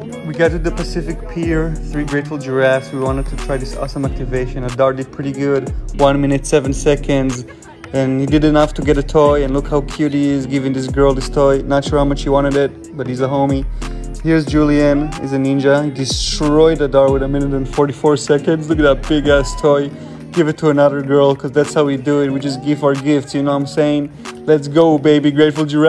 We got to the Pacific Pier, three grateful giraffes. We wanted to try this awesome activation. Adar did pretty good, one minute, seven seconds. And he did enough to get a toy, and look how cute he is giving this girl this toy. Not sure how much he wanted it, but he's a homie. Here's Julian, he's a ninja. He destroyed Adar with a minute and 44 seconds. Look at that big ass toy. Give it to another girl, because that's how we do it. We just give our gifts, you know what I'm saying? Let's go, baby, grateful giraffe.